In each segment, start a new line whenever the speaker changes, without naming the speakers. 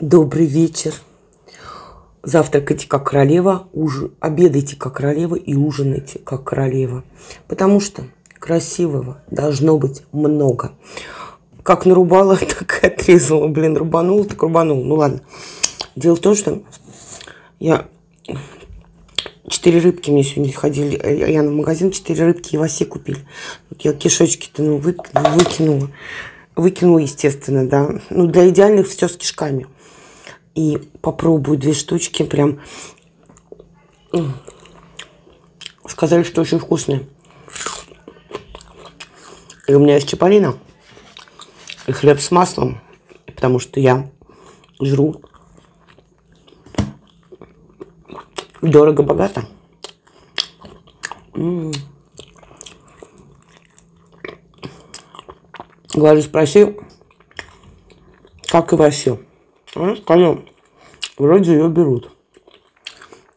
Добрый вечер. Завтракайте как королева, уж... обедайте как королева и ужинайте как королева. Потому что красивого должно быть много. Как нарубала, так и отрезала. Блин, рубанула, так рубанула. Ну ладно. Дело в том, что я четыре рыбки мне сегодня ходили. Я на магазин четыре рыбки и Васе купили. Вот я кишочки-то ну, вы, выкинула. Выкинула, естественно, да. Ну, для идеальных все с кишками и попробую две штучки. Прям сказали, что очень вкусные. И у меня есть чапарина и хлеб с маслом, потому что я жру дорого-богато. Говорю, спроси, как и Васил. Ну, сказал, вроде ее берут.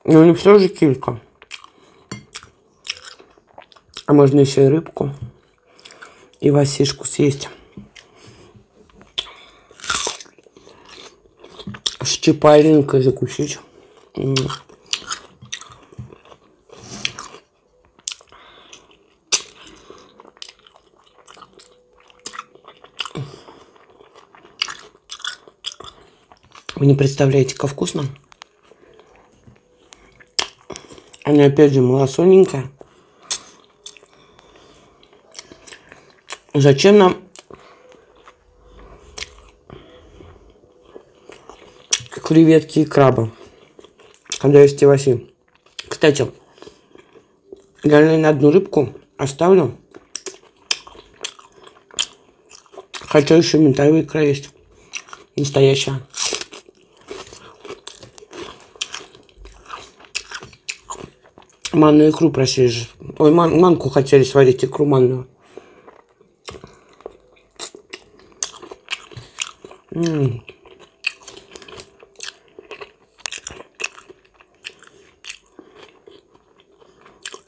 Но не все же килька. А можно еще и рыбку. И васишку съесть. С закусить. Вы не представляете, как вкусно. Она опять же малосольненькая. Зачем нам креветки и крабы, когда есть тиваси? Кстати, я, наверное, одну рыбку оставлю. Хотя еще минтовая икра есть. Настоящая. Манную икру просили. Ой, ман, манку хотели сварить, икру манную. М-м.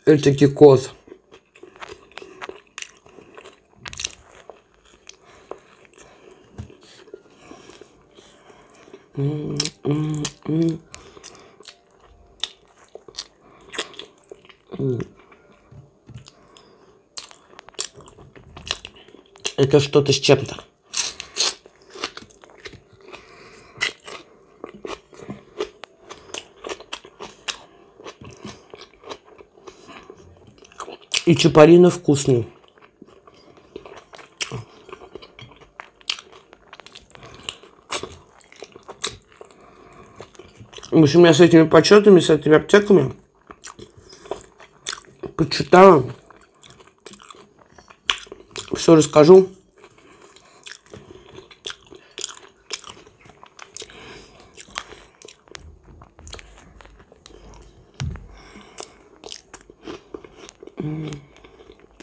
Это кикоз. Mm-mm-mm. Это что-то с чем-то. И чапарина вкусный. В общем, я с этими почетами, с этими аптеками почитала. Все расскажу.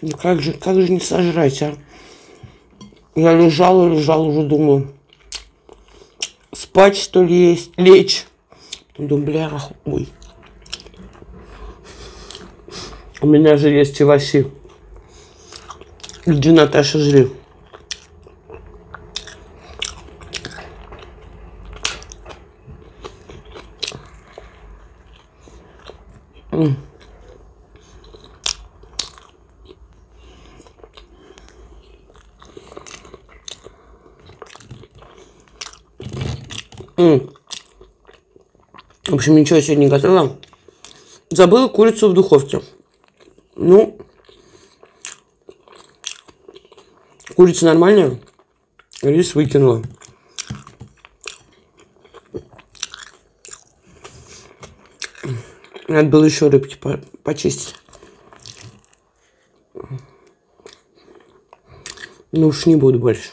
Ну как же, как же не сожрать, а? Я лежала, лежала, уже думаю, спать что ли есть, лечь. Думаю, бля, ой. У меня же есть и Васи. Иди, Наташа, жри. Mm. Mm. В общем, ничего сегодня не готовила. Забыла курицу в духовке. Ну, курица нормальная, рис выкинула. Надо было еще рыбки по почистить. Ну уж не буду больше.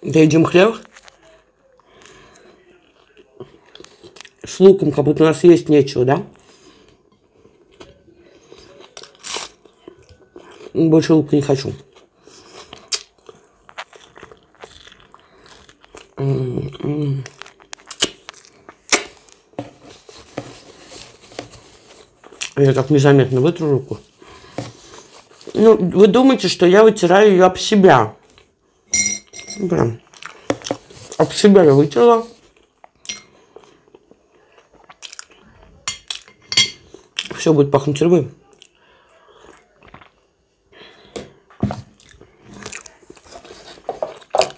Доедим хлеб. С луком, как будто у нас есть нечего, да? Больше лука не хочу. Я так незаметно вытру руку. Ну, вы думаете, что я вытираю ее об себя. Прям об себя я вытерла. Все будет пахнуть рыбой.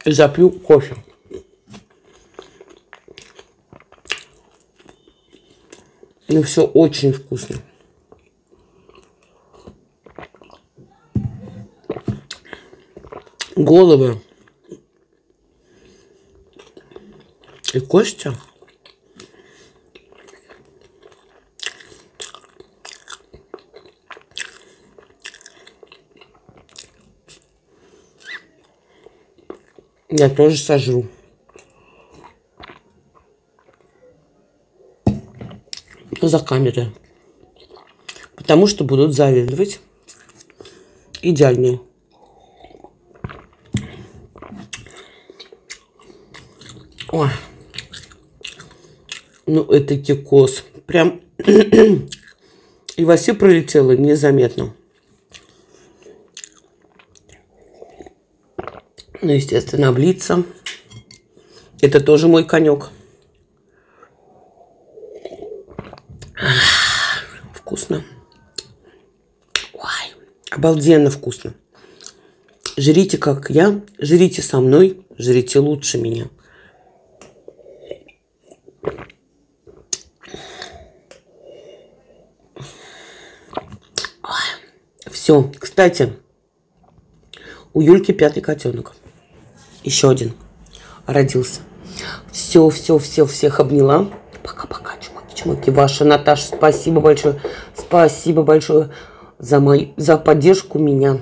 И запью кофе. Ну, все очень вкусно. Головы и кости. Я тоже сожру. За камерой. Потому что будут завидовать. Идеальнее. Ой. Ну, это кикос. Прям и вообще пролетело незаметно. Ну, естественно, облиться. Это тоже мой конек. Вкусно. Ой, обалденно вкусно. Жрите, как я. Жрите со мной. Жрите лучше меня. Все. Кстати, у Юльки пятый котенок. Еще один родился. Все, все, все, всех обняла. Пока-пока, чмоки, чмоки. Ваша Наташа, спасибо большое. Спасибо большое за, мой, за поддержку меня.